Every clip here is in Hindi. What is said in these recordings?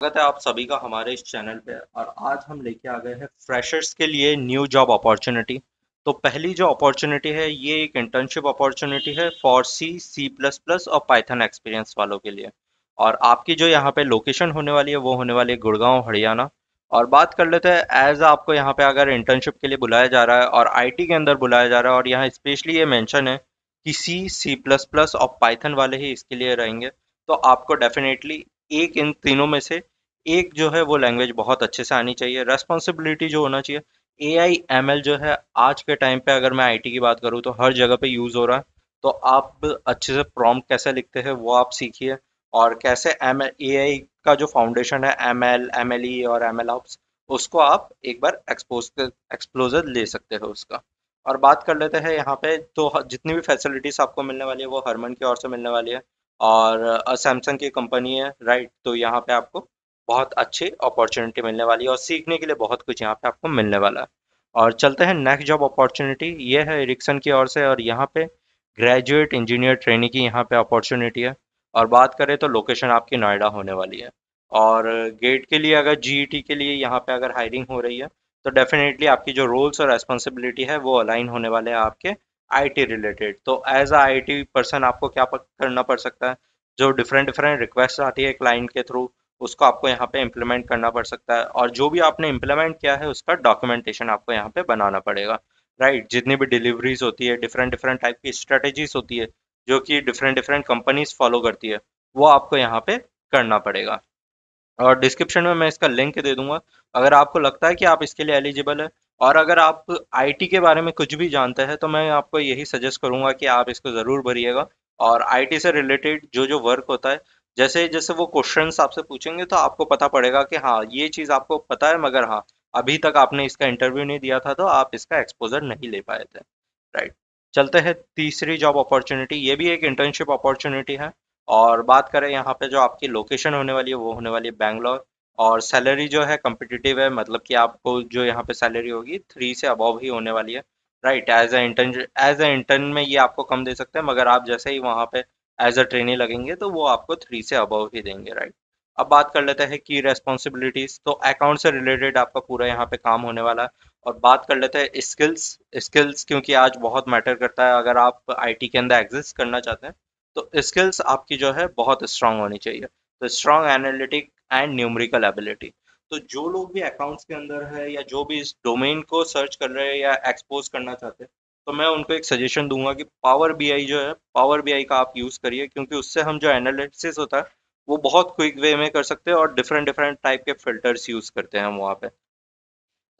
स्वागत है आप सभी का हमारे इस चैनल पे। और आज हम लेके आ गए हैं फ्रेशर्स के लिए न्यू जॉब अपॉर्चुनिटी। तो पहली जो अपॉर्चुनिटी है, ये एक इंटर्नशिप अपॉर्चुनिटी है for C C plus plus और पाइथन एक्सपीरियंस वालों के लिए। और आपकी जो यहाँ पे लोकेशन होने वाली है, वो होने वाली है गुड़गांव, हरियाणा। और बात कर लेते हैं एज आपको यहाँ पे अगर इंटर्नशिप के लिए बुलाया जा रहा है और आईटी के अंदर बुलाया जा रहा है, और यहाँ स्पेशली ये मैंशन है कि सी सी प्लस प्लस और पाइथन वाले ही इसके लिए रहेंगे तो आपको डेफिनेटली एक इन तीनों में से एक जो है वो लैंग्वेज बहुत अच्छे से आनी चाहिए। रेस्पॉन्सिबिलिटी जो होना चाहिए। ए आई एम एल जो है, आज के टाइम पे अगर मैं आई टी की बात करूँ तो हर जगह पे यूज़ हो रहा है। तो आप अच्छे से प्रॉम कैसे लिखते हैं वो आप सीखिए। और कैसे एम ए आई का जो फाउंडेशन है M L M L E और एम एल ऑप्स उसको आप एक बार एक्सपोज एक्सप्लोजर ले सकते हो उसका। और बात कर लेते हैं यहाँ पे तो जितनी भी फैसिलिटीज़ आपको मिलने वाली है, वो हरमन की ओर से मिलने वाली है। और सैमसंग की कंपनी है राइट तो यहाँ पे आपको बहुत अच्छी अपॉर्चुनिटी मिलने वाली है और सीखने के लिए बहुत कुछ यहाँ पे आपको मिलने वाला है। और चलते हैं नेक्स्ट जॉब अपॉर्चुनिटी ये है एरिक्सन की ओर से और यहाँ पे ग्रेजुएट इंजीनियर ट्रेनिंग की यहाँ पे अपॉर्चुनिटी है। और बात करें तो लोकेशन आपकी नोएडा होने वाली है। और गेट के लिए अगर जी e के लिए यहाँ पे अगर हायरिंग हो रही है तो डेफिनेटली आपकी जो रोल्स और रेस्पॉन्सिबिलिटी है वो अलाइन होने वाले हैं आपके आईटी रिलेटेड तो एज अ आईटी पर्सन आपको क्या करना पड़ सकता है? जो डिफरेंट डिफरेंट रिक्वेस्ट आती है क्लाइंट के थ्रू उसको आपको यहाँ पे इम्प्लीमेंट करना पड़ सकता है। और जो भी आपने इम्प्लीमेंट किया है, उसका डॉक्यूमेंटेशन आपको यहाँ पे बनाना पड़ेगा। Right right? जितनी भी डिलीवरीज होती है डिफरेंट डिफरेंट टाइप की स्ट्रेटेजीज होती है, जो कि डिफरेंट डिफरेंट कंपनीज़ फॉलो करती है, वो आपको यहाँ पे करना पड़ेगा। और डिस्क्रिप्शन में मैं इसका लिंक दे दूँगा। अगर आपको लगता है कि आप इसके लिए एलिजिबल है और अगर आप आईटी के बारे में कुछ भी जानते हैं तो मैं आपको यही सजेस्ट करूँगा कि आप इसको ज़रूर भरिएगा। और आईटी से रिलेटेड जो जो वर्क होता है, जैसे जैसे वो क्वेश्चन आपसे पूछेंगे तो आपको पता पड़ेगा कि हाँ ये चीज़ आपको पता है, मगर हाँ अभी तक आपने इसका इंटरव्यू नहीं दिया था तो आप इसका एक्सपोजर नहीं ले पाए थे। राइट चलते हैं, तीसरी जॉब अपॉर्चुनिटी ये भी एक इंटर्नशिप अपॉर्चुनिटी है। और बात करें यहाँ पे जो आपकी लोकेशन होने वाली है, वो होने वाली है बैंगलोर और सैलरी जो है कम्पिटिटिव है मतलब कि आपको जो यहाँ पे सैलरी होगी थ्री से अबव ही होने वाली है right as a intern as a intern में ये आपको कम दे सकते हैं, मगर आप जैसे ही वहाँ पे एज अ ट्रेनी लगेंगे तो वो आपको थ्री से अबव ही देंगे राइट अब बात कर लेते हैं की रेस्पॉन्सिबिलिटीज तो अकाउंट से रिलेटेड आपका पूरा यहाँ पे काम होने वाला है। और बात कर लेते हैं स्किल्स स्किल्स क्योंकि आज बहुत मैटर करता है, अगर आप आईटी के अंदर एग्जिस्ट करना चाहते हैं तो स्किल्स आपकी जो है बहुत स्ट्रांग होनी चाहिए। तो strong analytic and numerical ability तो जो लोग भी अकाउंट्स के अंदर है या जो भी इस डोमेन को सर्च कर रहे हैं या एक्सपोज करना चाहते हैं तो मैं उनको एक सजेशन दूँगा कि पावर बीआई जो है पावर बीआई का आप यूज़ करिए, क्योंकि उससे हम जो एनालिसिस होता है, वो बहुत क्विक वे में कर सकते हैं और डिफरेंट डिफरेंट टाइप के फिल्टर्स यूज़ करते हैं हम वहाँ पे।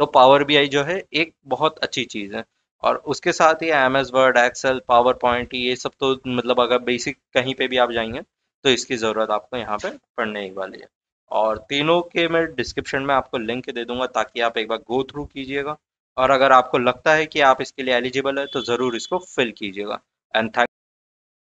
तो पावर बी जो है, एक बहुत अच्छी चीज़ है। और उसके साथ ही M S Word Excel PowerPoint ये सब तो मतलब अगर बेसिक कहीं पे भी आप जाएँगे तो इसकी ज़रूरत आपको यहाँ पे पढ़ने ही वाली है और तीनों के मैं डिस्क्रिप्शन में आपको लिंक दे दूँगा ताकि आप एक बार गो थ्रू कीजिएगा। और अगर आपको लगता है कि आप इसके लिए एलिजिबल है तो ज़रूर इसको फिल कीजिएगा। And thank